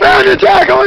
Found a tackle!